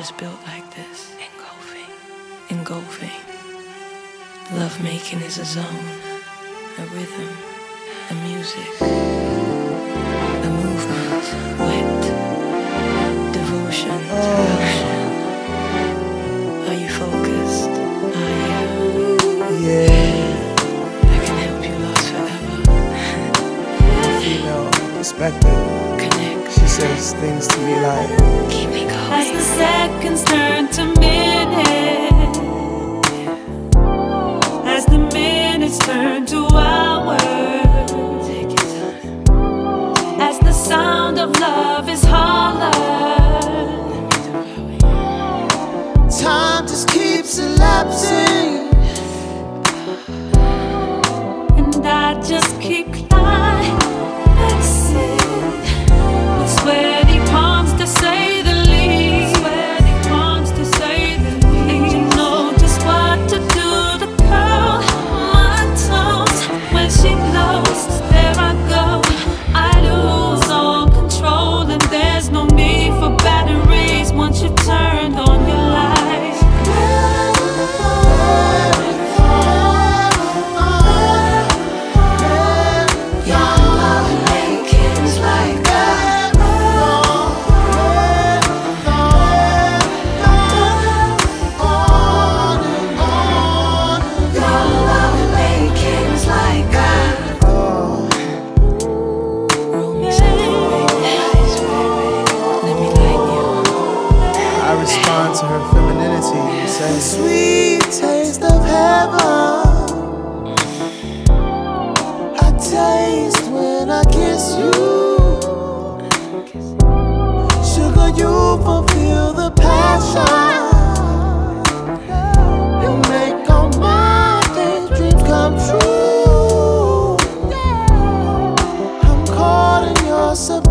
just built like this. Engulfing. Engulfing. Love making is a zone, a rhythm, a music, a movement, wet, devotion. Are you focused? Are you? Yeah. I can help you last forever. Female perspective says things to me like, Keep me going. As the seconds turn to minutes. taste of heaven. I taste when I kiss you. Sugar, you fulfill the passion. You make all my come true. I'm caught in your.